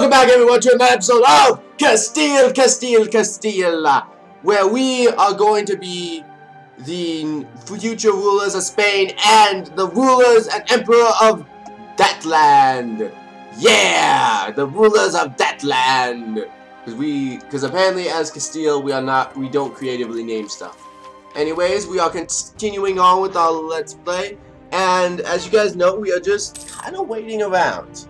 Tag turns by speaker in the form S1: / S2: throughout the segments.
S1: welcome back everyone to another episode of Castile, Castile, Castile, where we are going to be the future rulers of Spain and the rulers and emperor of that land. Yeah, the rulers of that land. Because we, because apparently as Castile, we are not, we don't creatively name stuff. Anyways, we are continuing on with our Let's Play. And as you guys know, we are just kind of waiting around.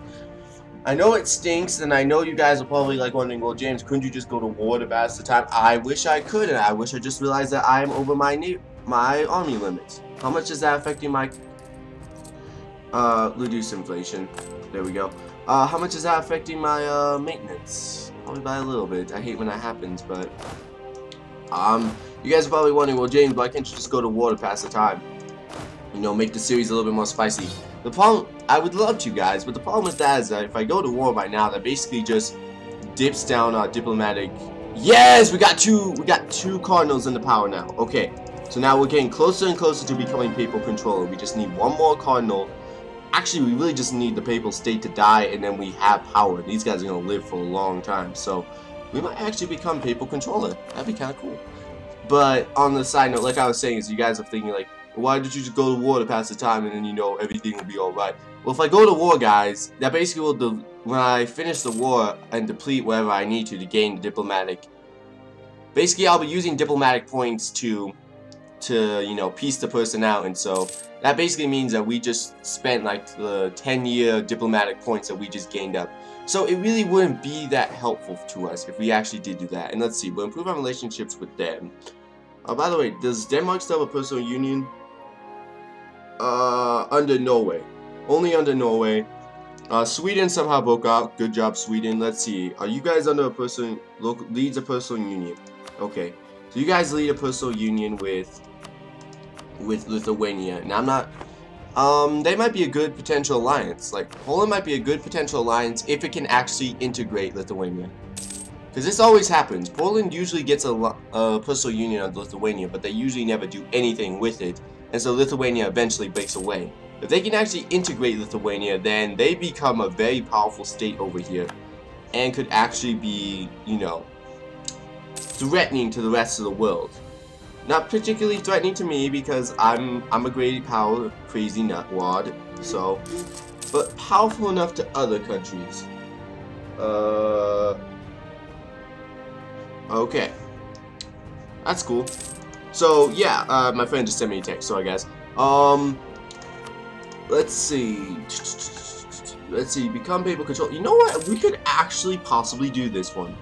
S1: I know it stinks, and I know you guys are probably like wondering, well, James, couldn't you just go to war to pass the time? I wish I could, and I wish I just realized that I'm over my my army limits. How much is that affecting my uh reduce inflation? There we go. Uh, how much is that affecting my uh maintenance? Probably by a little bit. I hate when that happens, but um, you guys are probably wondering, well, James, why can't you just go to war to pass the time? You know, make the series a little bit more spicy. The problem, I would love to, guys, but the problem with that is that if I go to war by now, that basically just dips down our diplomatic. Yes, we got two. We got two cardinals in the power now. Okay, so now we're getting closer and closer to becoming papal controller. We just need one more cardinal. Actually, we really just need the papal state to die, and then we have power. These guys are gonna live for a long time, so we might actually become papal controller. That'd be kind of cool. But on the side note, like I was saying, is you guys are thinking like, why did you just go to war to pass the time and then you know everything will be alright? Well, if I go to war, guys, that basically will, when I finish the war and deplete whatever I need to to gain diplomatic, basically I'll be using diplomatic points to, to, you know, piece the person out, and so that basically means that we just spent like the 10 year diplomatic points that we just gained up. So it really wouldn't be that helpful to us if we actually did do that. And let's see, we'll improve our relationships with them. Uh, by the way, does Denmark still have a personal union? Uh, under Norway. Only under Norway. Uh, Sweden somehow broke out. Good job, Sweden. Let's see. Are you guys under a person local leads a personal union? Okay. So you guys lead a personal union with with Lithuania. Now I'm not. Um, they might be a good potential alliance. Like Poland might be a good potential alliance if it can actually integrate Lithuania. Because this always happens. Poland usually gets a, a personal union on Lithuania, but they usually never do anything with it and so Lithuania eventually breaks away. If they can actually integrate Lithuania, then they become a very powerful state over here, and could actually be, you know, threatening to the rest of the world. Not particularly threatening to me because I'm I'm a great power crazy nutwad, so but powerful enough to other countries. Uh Okay. That's cool. So yeah, uh, my friend just sent me a text. So I guess. Um, let's see. Let's see. Become papal control. You know what? We could actually possibly do this one.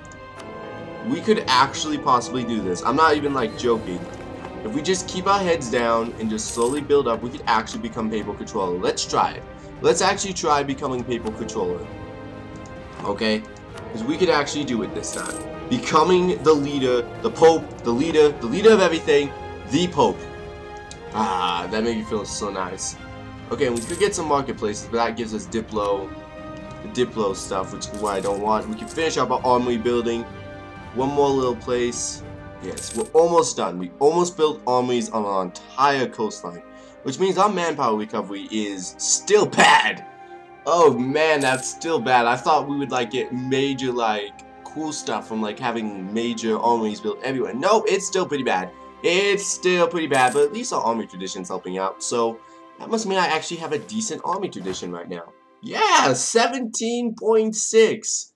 S1: We could actually possibly do this. I'm not even like joking. If we just keep our heads down and just slowly build up, we could actually become papal controller. Let's try it. Let's actually try becoming papal controller. Okay? Because we could actually do it this time becoming the leader, the Pope, the leader, the leader of everything, the Pope. Ah, that made me feel so nice. Okay, we could get some marketplaces, but that gives us Diplo, Diplo stuff, which is what I don't want. We can finish up our armory building. One more little place. Yes, we're almost done. We almost built armories on our entire coastline, which means our manpower recovery is still bad. Oh man, that's still bad. I thought we would like get major like cool stuff from like having major armies built everywhere. No, it's still pretty bad. It's still pretty bad, but at least our army tradition's helping out. So that must mean I actually have a decent army tradition right now. Yeah, 17.6.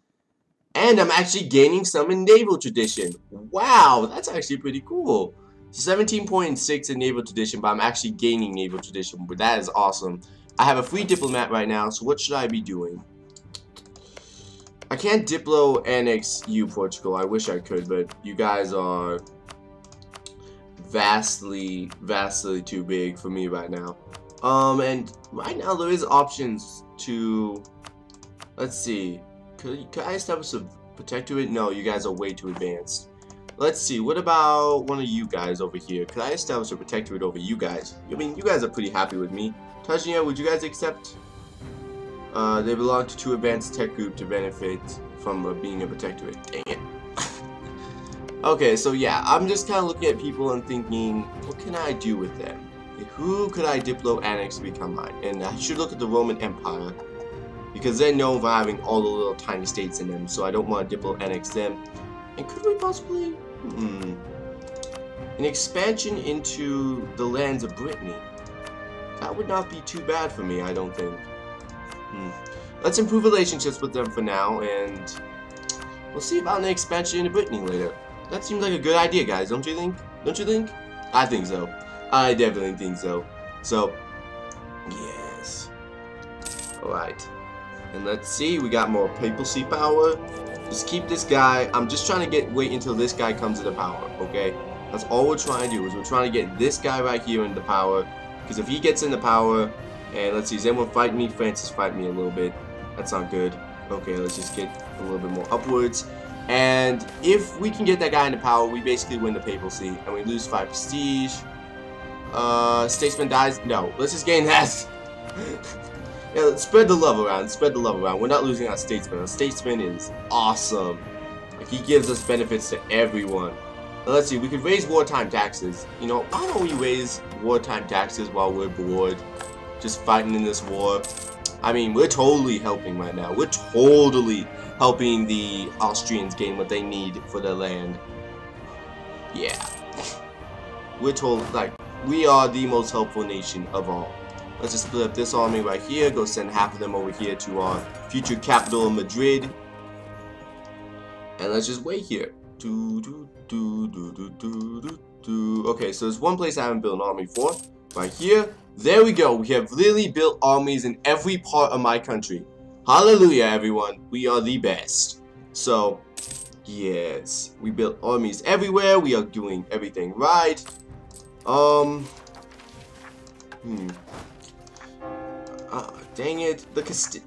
S1: And I'm actually gaining some in naval tradition. Wow, that's actually pretty cool. 17.6 in naval tradition, but I'm actually gaining naval tradition. But that is awesome. I have a free diplomat right now, so what should I be doing? I can't Diplo annex you, Portugal. I wish I could, but you guys are vastly, vastly too big for me right now. Um, and right now there is options to, let's see, could, could I establish a protectorate? No, you guys are way too advanced. Let's see, what about one of you guys over here? Could I establish a protectorate over you guys? I mean, you guys are pretty happy with me. Tajnia, would you guys accept? Uh, they belong to two advanced tech group to benefit from uh, being a protectorate. Dang it. okay, so yeah, I'm just kind of looking at people and thinking, what can I do with them? Who could I Diplo annex to become mine? And I should look at the Roman Empire. because they're known for having all the little tiny states in them, so I don't want to Diplo annex them. And could we possibly... Hmm... An expansion into the lands of Brittany. That would not be too bad for me, I don't think. Hmm. Let's improve relationships with them for now, and we'll see about an expansion into Brittany later. That seems like a good idea, guys, don't you think? Don't you think? I think so. I definitely think so. So, yes. Alright. And let's see, we got more papacy power. Just keep this guy. I'm just trying to get wait until this guy comes into power, okay? That's all we're trying to do is we're trying to get this guy right here into power. Because if he gets into power, and let's see, is anyone fight me? Francis fight me a little bit. That's not good. Okay, let's just get a little bit more upwards. And if we can get that guy into power, we basically win the papal papacy. And we lose 5 prestige. Uh, Statesman dies. No, let's just gain that. yeah, spread the love around. Spread the love around. We're not losing our Statesman. Our Statesman is awesome. Like, he gives us benefits to everyone. Now, let's see, we could raise wartime taxes. You know, why don't we raise wartime taxes while we're bored? Just fighting in this war. I mean, we're totally helping right now. We're totally helping the Austrians gain what they need for their land. Yeah. We're told, like, we are the most helpful nation of all. Let's just split up this army right here, go send half of them over here to our future capital, Madrid. And let's just wait here. Do, do, do, do, do, do, do. Okay, so there's one place I haven't built an army for. Right here. There we go. We have really built armies in every part of my country. Hallelujah, everyone. We are the best. So, yes. We built armies everywhere. We are doing everything right. Um. Hmm. Uh, dang it. The,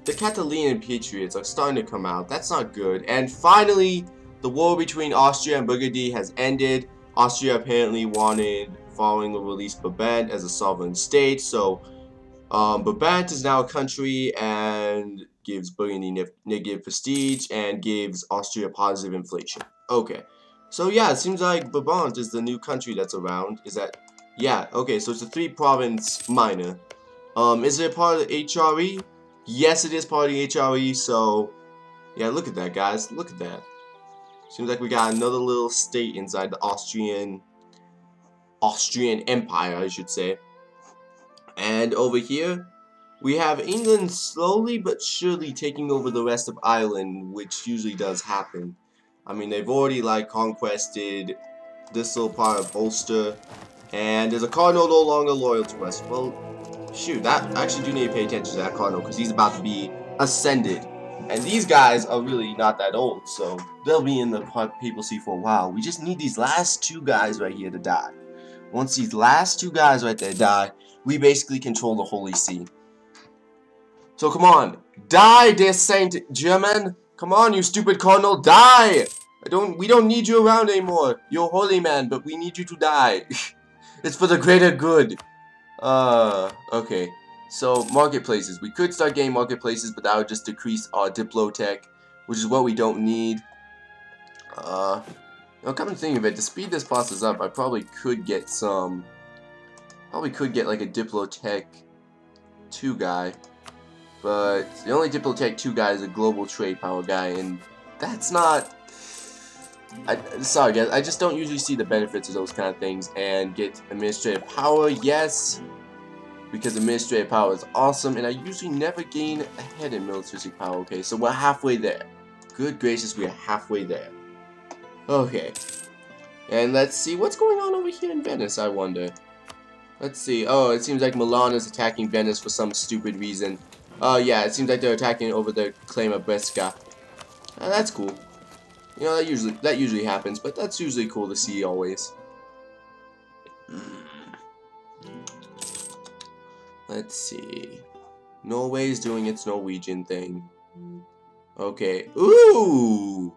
S1: the Catalonian Patriots are starting to come out. That's not good. And finally, the war between Austria and Burgundy has ended. Austria apparently wanted following the release Brabant as a sovereign state. So, um, is now a country and gives Burgundy ne negative prestige and gives Austria positive inflation. Okay. So yeah, it seems like Brabant is the new country that's around. Is that... Yeah, okay, so it's a three-province minor. Um, is it part of the HRE? Yes, it is part of the HRE, so... Yeah, look at that, guys. Look at that. Seems like we got another little state inside the Austrian... Austrian Empire, I should say. And over here, we have England slowly but surely taking over the rest of Ireland, which usually does happen. I mean, they've already, like, conquested this little part of Ulster, and there's a cardinal no longer loyal to us. Well, shoot, that I actually do need to pay attention to that cardinal, because he's about to be ascended. And these guys are really not that old, so they'll be in the papacy for a while. We just need these last two guys right here to die. Once these last two guys right there die, we basically control the Holy See. So come on, die, dear Saint German. Come on, you stupid cardinal, die. I don't. We don't need you around anymore. You're holy man, but we need you to die. it's for the greater good. Uh, okay. So marketplaces. We could start getting marketplaces, but that would just decrease our diplotech, which is what we don't need. Uh, now come to think of it, to speed this process up, I probably could get some. Probably could get like a diplotech two guy. But the only Diplotech 2 guy is a global trade power guy, and that's not... I, sorry guys, I just don't usually see the benefits of those kind of things, and get administrative power, yes, because administrative power is awesome, and I usually never gain ahead in militaristic power, okay, so we're halfway there. Good gracious, we are halfway there. Okay. And let's see, what's going on over here in Venice, I wonder. Let's see, oh, it seems like Milan is attacking Venice for some stupid reason. Uh, yeah, it seems like they're attacking over the claim of Brescia. Uh, that's cool. You know, that usually that usually happens, but that's usually cool to see always. Let's see. Norway's doing its Norwegian thing. Okay. Ooh!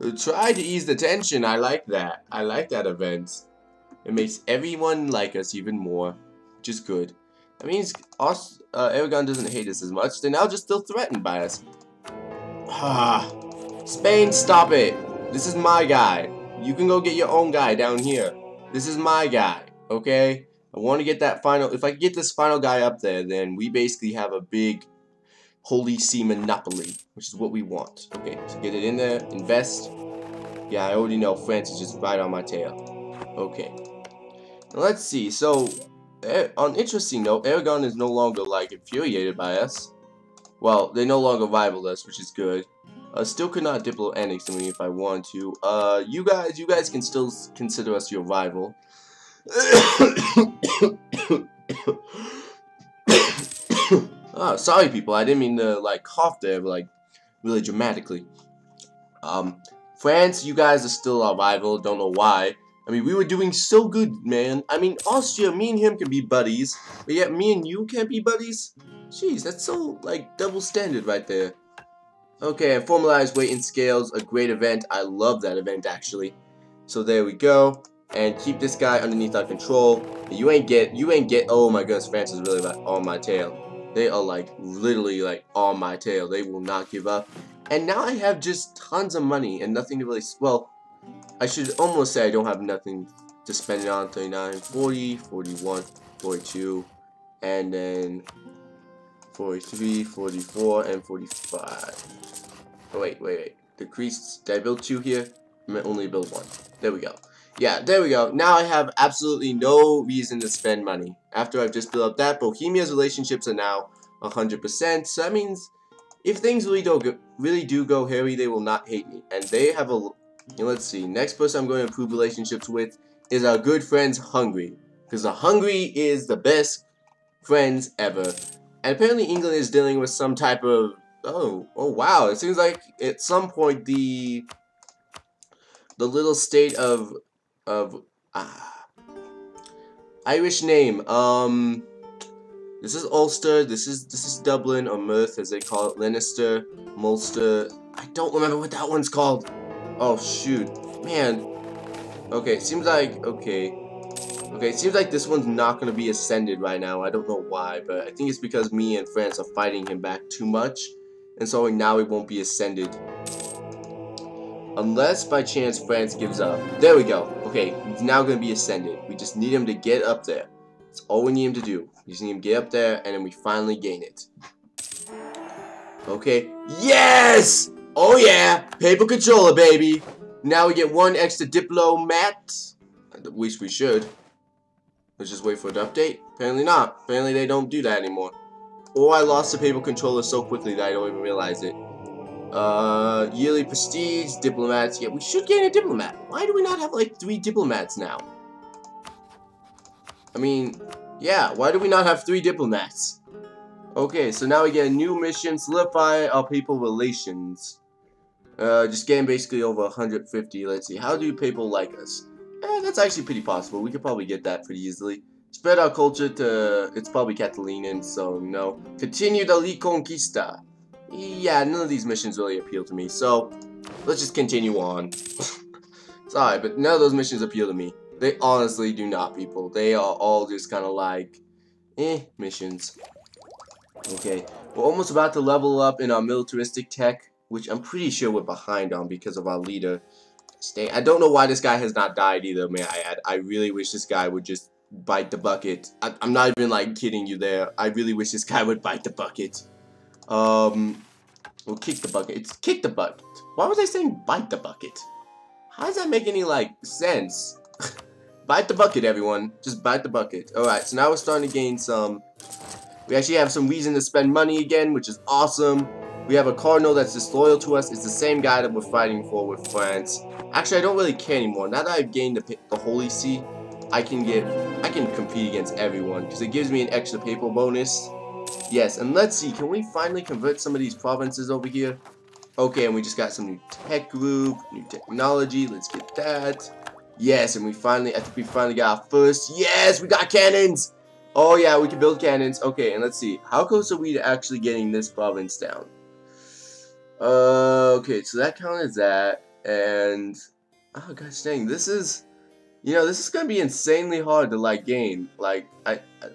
S1: Try to ease the tension. I like that. I like that event. It makes everyone like us even more. Is good. That means us, uh, Aragon doesn't hate us as much. They're now just still threatened by us. Ah, Spain, stop it. This is my guy. You can go get your own guy down here. This is my guy, okay? I want to get that final, if I get this final guy up there, then we basically have a big Holy See Monopoly, which is what we want. Okay, so get it in there, invest. Yeah, I already know France is just right on my tail. Okay. Now let's see, so, eh, on interesting note, Aragon is no longer, like, infuriated by us. Well, they no longer rival us, which is good. Uh, still could not Diplo annex me if I want to. Uh, you guys, you guys can still consider us your rival. Oh, sorry people, I didn't mean to like cough there, but, like really dramatically. Um, France, you guys are still our rival. Don't know why. I mean, we were doing so good, man. I mean, Austria, me and him can be buddies, but yet me and you can't be buddies. Jeez, that's so like double standard right there. Okay, and formalized weight and scales, a great event. I love that event actually. So there we go. And keep this guy underneath our control. You ain't get, you ain't get, oh my goodness, France is really like on my tail. They are like literally like on my tail. They will not give up. And now I have just tons of money and nothing to really, well, I should almost say I don't have nothing to spend it on. 39, 40, 41, 42, and then 43, 44, and 45. Oh, wait, wait, wait. Decrease, did I build two here? I only build one. There we go. Yeah, there we go. Now I have absolutely no reason to spend money. After I've just built up that, Bohemia's relationships are now 100%. So that means if things really do go, really do go hairy, they will not hate me. And they have a, let's see, next person I'm going to improve relationships with is our good friends Hungary. Because the Hungary is the best friends ever. And apparently England is dealing with some type of Oh, oh wow! It seems like at some point the the little state of of ah, Irish name. Um, this is Ulster. This is this is Dublin or Meath as they call it. Leinster, Mulster. I don't remember what that one's called. Oh shoot, man. Okay, seems like okay. Okay, it seems like this one's not going to be ascended right now. I don't know why, but I think it's because me and France are fighting him back too much and so now it won't be ascended. Unless by chance France gives up. There we go. Okay, he's now going to be ascended. We just need him to get up there. That's all we need him to do. We just need him to get up there, and then we finally gain it. Okay. Yes! Oh yeah! Papal controller, baby! Now we get one extra diplomat. At least we should. Let's just wait for to update. Apparently not. Apparently they don't do that anymore. Or I lost the papal controller so quickly that I don't even realize it. Uh, yearly prestige, diplomats. Yeah, we should gain a diplomat. Why do we not have like three diplomats now? I mean, yeah, why do we not have three diplomats? Okay, so now we get a new mission, solidify our people relations. Uh, just getting basically over 150. Let's see, how do people like us? Eh, that's actually pretty possible. We could probably get that pretty easily. Spread our culture to... It's probably Catalinian, so no. Continue the Reconquista. Yeah, none of these missions really appeal to me, so... Let's just continue on. Sorry, but none of those missions appeal to me. They honestly do not, people. They are all just kind of like... Eh, missions. Okay, we're almost about to level up in our militaristic tech, which I'm pretty sure we're behind on because of our leader. Stay. I don't know why this guy has not died either, may I add. I really wish this guy would just bite the bucket. I, am not even like kidding you there. I really wish this guy would bite the bucket. Um, well, kick the bucket. It's kick the bucket. Why was I saying bite the bucket? How does that make any like sense? bite the bucket, everyone. Just bite the bucket. Alright, so now we're starting to gain some... We actually have some reason to spend money again, which is awesome. We have a cardinal that's disloyal to us. It's the same guy that we're fighting for with France. Actually, I don't really care anymore. Now that I've gained the, the Holy See, I can get, I can compete against everyone because it gives me an extra papal bonus. Yes, and let's see, can we finally convert some of these provinces over here? Okay, and we just got some new tech group, new technology, let's get that. Yes, and we finally, I think we finally got our first, yes, we got cannons! Oh yeah, we can build cannons. Okay, and let's see, how close are we to actually getting this province down? Uh, okay, so that counted as that, and, oh gosh dang, this is, you know, this is gonna be insanely hard to like gain. Like, I, I,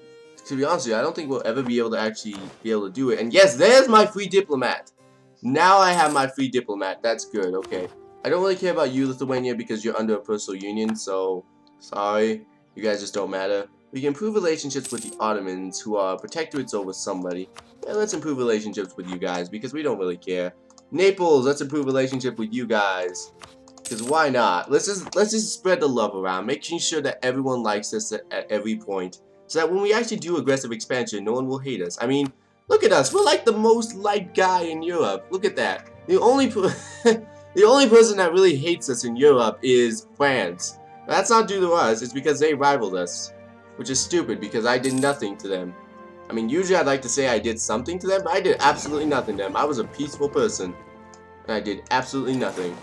S1: to be honest with you, I don't think we'll ever be able to actually be able to do it. And yes, there's my free diplomat. Now I have my free diplomat. That's good. Okay. I don't really care about you, Lithuania, because you're under a personal union. So, sorry, you guys just don't matter. We can improve relationships with the Ottomans, who are protectorates over somebody. Yeah, let's improve relationships with you guys, because we don't really care. Naples, let's improve relationship with you guys. Because why not? Let's just let's just spread the love around, making sure that everyone likes us at, at every point. So that when we actually do aggressive expansion, no one will hate us. I mean, look at us. We're like the most liked guy in Europe. Look at that. The only the only person that really hates us in Europe is France. That's not due to us. It's because they rivaled us which is stupid because I did nothing to them. I mean, usually I'd like to say I did something to them, but I did absolutely nothing to them. I was a peaceful person, and I did absolutely nothing.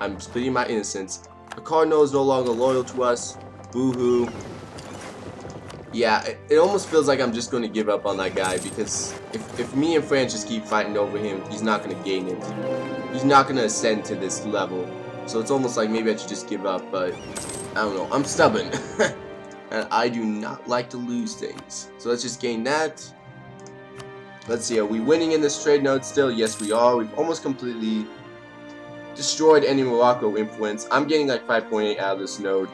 S1: I'm splitting my innocence. The Cardinal is no longer loyal to us. Boo-hoo. Yeah, it, it, almost feels like I'm just going to give up on that guy because if, if me and France just keep fighting over him, he's not going to gain it. He's not going to ascend to this level. So it's almost like maybe I should just give up, but I don't know. I'm stubborn. and I do not like to lose things. So let's just gain that. Let's see, are we winning in this trade node still? Yes, we are. We've almost completely destroyed any Morocco influence. I'm getting like 5.8 out of this node.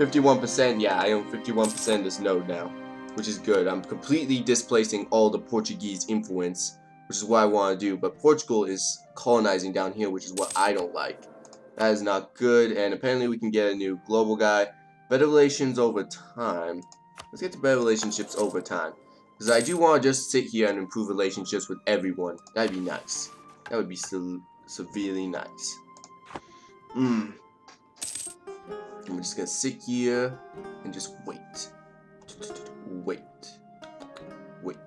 S1: 51%, yeah, I own 51% of this node now, which is good. I'm completely displacing all the Portuguese influence, which is what I want to do. But Portugal is colonizing down here, which is what I don't like. That is not good, and apparently we can get a new global guy. Better relations over time. Let's get to better relationships over time. Because I do want to just sit here and improve relationships with everyone. That'd be nice. That would be se severely nice. Hmm. I'm just gonna sit here and just wait. Wait. Wait.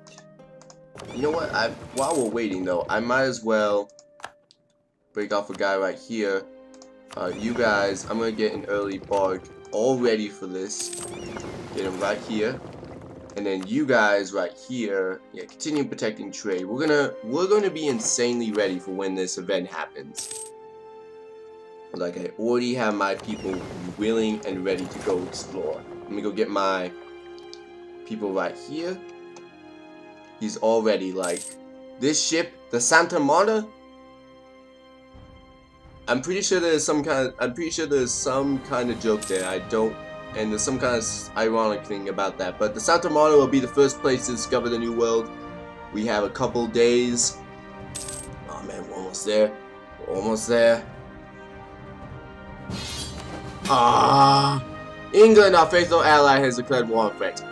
S1: You know what? I while we're waiting though, I might as well break off a guy right here. Uh, you guys, I'm gonna get an early bark all ready for this. Get him right here. And then you guys right here, yeah, continue protecting trade. We're gonna we're gonna be insanely ready for when this event happens. Like I already have my people willing and ready to go explore. Let me go get my people right here. He's already like this ship, the Santa Marta, I'm pretty sure there's some kind of, I'm pretty sure there's some kind of joke there. I don't, and there's some kind of ironic thing about that. But the Santa Marta will be the first place to discover the new world. We have a couple days. Oh man, we're almost there. We're almost there. Ah, England, our faithful ally, has declared war on France.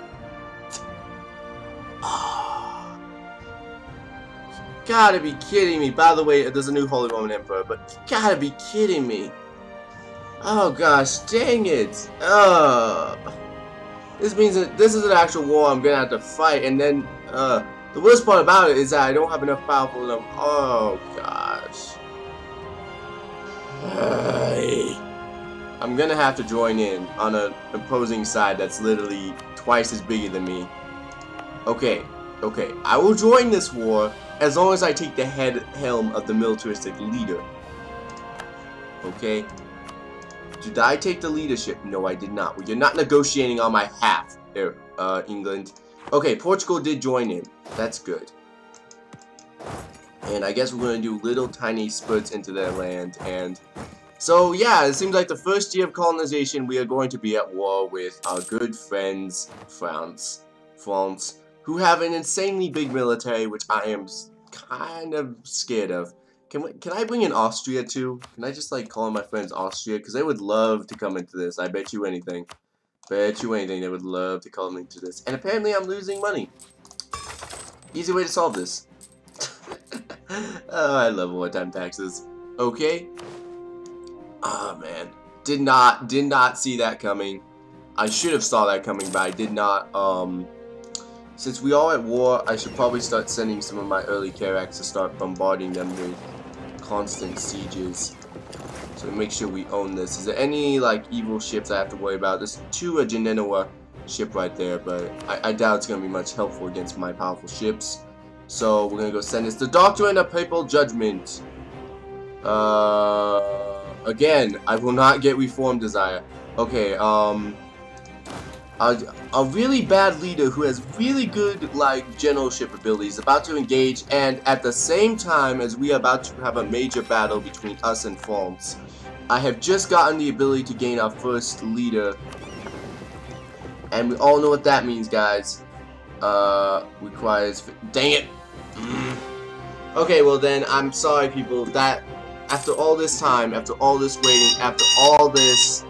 S1: gotta be kidding me. By the way, there's a new Holy Roman Emperor, but gotta be kidding me. Oh gosh, dang it. Oh. This means that this is an actual war I'm gonna have to fight, and then, uh, the worst part about it is that I don't have enough powerful enough. Oh gosh. I'm gonna have to join in on an opposing side that's literally twice as bigger than me. Okay, okay, I will join this war as long as I take the head helm of the militaristic leader. Okay? Did I take the leadership? No, I did not. Well, you're not negotiating on my half, there, uh, England. Okay, Portugal did join in. That's good. And I guess we're going to do little tiny spurts into their land. And so, yeah, it seems like the first year of colonization, we are going to be at war with our good friends, France. France who have an insanely big military, which I am kind of scared of. Can we, can I bring in Austria too? Can I just like call my friends Austria? Because they would love to come into this. I bet you anything. Bet you anything they would love to come into this. And apparently I'm losing money. Easy way to solve this. oh, I love wartime taxes. Okay. Oh man. Did not did not see that coming. I should have saw that coming, but I did not um since we are at war, I should probably start sending some of my early Carracks to start bombarding them with constant sieges. So make sure we own this. Is there any like evil ships I have to worry about? There's two a Genoa ship right there, but I, I doubt it's going to be much helpful against my powerful ships. So we're going to go send this. The Doctrine of Papal Judgment. Uh, again, I will not get Reform Desire. Okay, um a, a really bad leader who has really good like generalship abilities about to engage and at the same time as we are about to have a major battle between us and France. I have just gotten the ability to gain our first leader And we all know what that means, guys. Uh, requires... Dang it! Mm. Okay, well then, I'm sorry, people. That, after all this time, after all this waiting, after all this,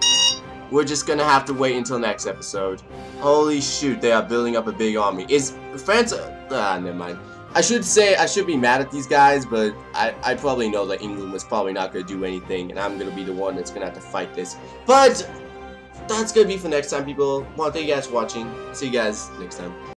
S1: we're just gonna have to wait until next episode. Holy shoot, they are building up a big army. Is France... Ah, never mind. I should say, I should be mad at these guys, but I, I probably know that England was probably not to do anything, and I'm to be the one that's to have to fight this. But, that's to be for next time, people. Well, thank you guys for watching. See you guys next time.